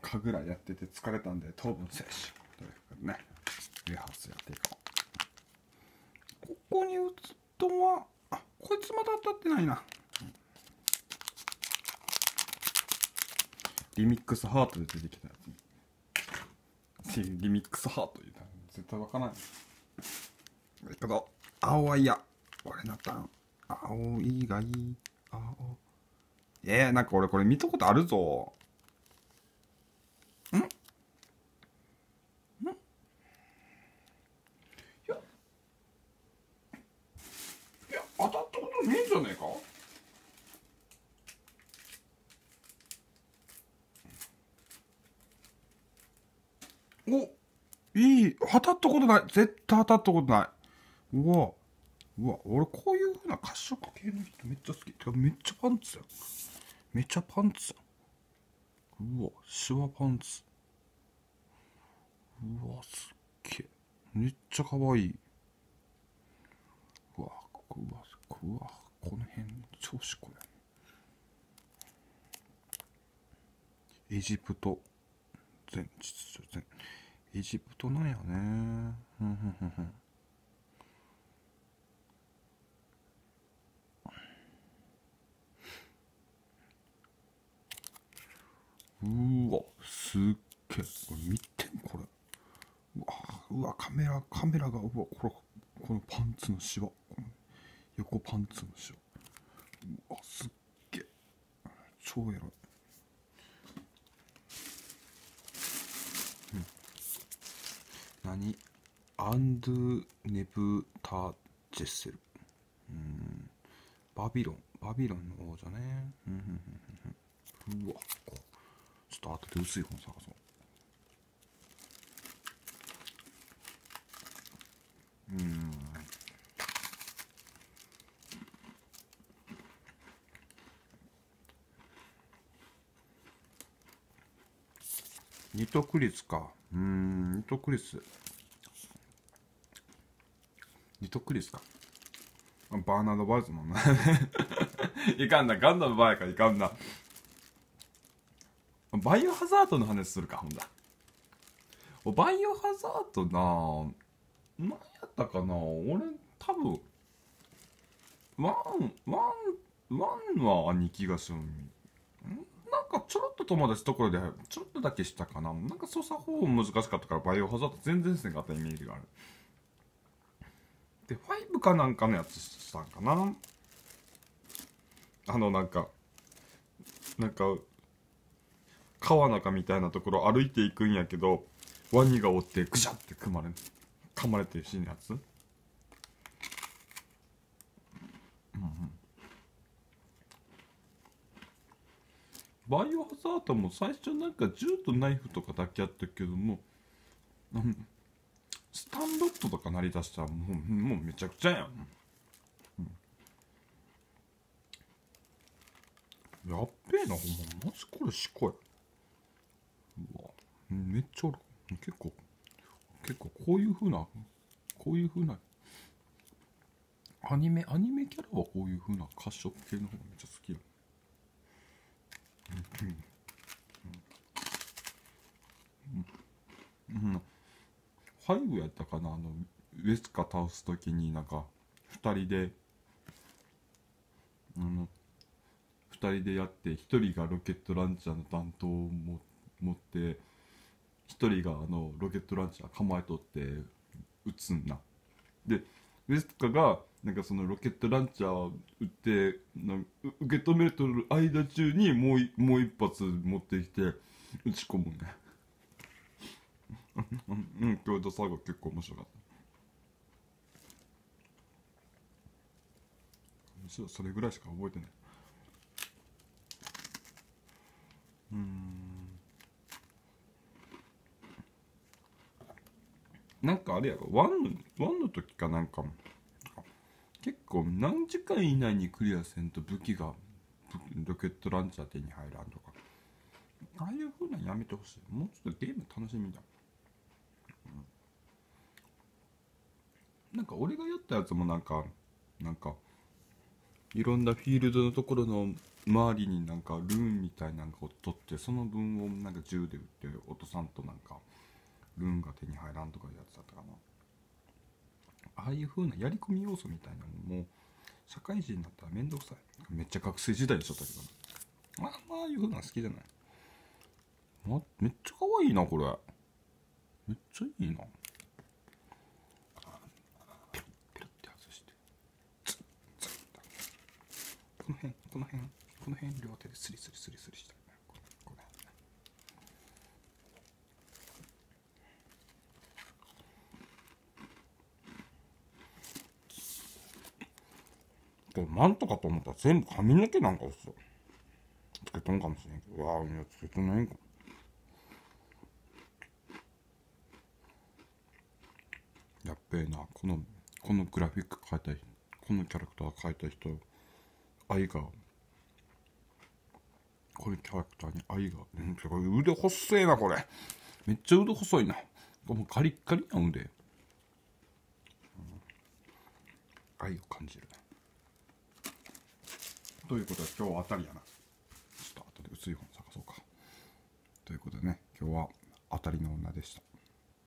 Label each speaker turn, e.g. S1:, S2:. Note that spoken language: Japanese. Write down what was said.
S1: かぐらいやってて疲れたんで糖分摂取ということでね。ウェハースやっていこう。ここに打つとはあこいつまだ当たってないな。リミックスハートで出てきたやつ。リミックスハート言うたら絶対わからない。だけど青はいや俺のターン青いがいい。青。えー、なんか俺これ見たことあるぞ。当たったことねえんじゃねえかおいい当たったことない。絶対当たったことない。うわうわ俺こういうふうな褐色系の人めっちゃ好き。てかめっちゃパンツやめっちゃパンツやん。うわシワパンツ。うわすっげえ。めっちゃ可愛い。いうわうわうわこの辺調子これエジプト。全全エジプトなんやね。ふんふんふんふん。うわすっげえ。これ見てんこれ。うわうわカメラカメラがうわこれこのパンツのシワ。横パンツのシワ。うわすっげえ。超エロい。何？アンドゥ・ネブタ・ジェッセル。うん。バビロン。バビロンの王者ね。うんうん。うわ。ょっと後で薄い本探そう。うん。ニトクリスか。うんニトクリスニトクリスか。バーナード・バイズもんな。いかんな。ガンダムバーやからいかんな。バイオハザードの話するかほんだ。バイオハザードな何やったかな。俺多分ワンワンワンは兄貴がするなんかちょろっと友達ところでちょっとだけしたかな。なんか操作方法難しかったからバイオハザード全然せんかったイメージがある。で5かなんかのやつしたんかな。あのなんかなんか川中みたいなところ歩いていくんやけどワニがおってぐしゃって組まれ噛まれて死ぬやつ。うんうん。バイオハザードも最初なんか銃とナイフとかだけやったけども、うん。スタンドットとかなりだしたらもうもうめちゃくちゃやん、うん、やっべえなほんま。マジこれしこい。めっちゃおる。結構結構こういうふうなこういうふうなアニメアニメキャラはこういうふうな褐色系の方がめっちゃ好きやうんうんうん、うん。ファイブやったかな？あのウェスカ倒す時になんか2人であの2人でやって1人がロケットランチャーの弾頭を持って1人があのロケットランチャー構えとって撃つんなでウェスカがなんかそのロケットランチャーを撃ってな受け止めとる間中にもうもう一発持ってきて撃ち込むねうん今日と最後結構面白かった。むしろそれぐらいしか覚えてない。なんかあれやろ？ワンワンの時かなんか結構何時間以内にクリアせんと武器がロケットランチャー手に入らんとか。ああいうふうなやめてほしい。もうちょっとゲーム楽しみだ。なんか俺がやったやつもなんかなんかいろんなフィールドのところの周りになんかルーンみたいなのを取ってその分をなんか銃で撃って落とさんとなんかルーンが手に入らんとかいうやつだったかな。ああいう風なやり込み要素みたいなのも社会人になったら面倒くさい。めっちゃ学生時代でしょったけどまああああいう風なの好きじゃない、ま、めっちゃ可愛いなこれ。めっちゃいいな。ペロッペロって外して。ツッツッ。この辺この辺この辺両手でスリスリスリスリしたいねこのこの辺ねこれなんとかと思ったら全部髪の毛なんか嘘つけとんかもしれんけど。わあいやつけとないんかやっべえな。このこのグラフィック描いた人。このキャラクター描いたい人愛がこのキャラクターに愛が、うん、てか腕細えなこれ。めっちゃ腕細いな。もうカリッカリな腕、うん、愛を感じる。ということで今日は当たりやな。ちょっと後で薄い本探そうか。ということでね今日は当たりの女でした。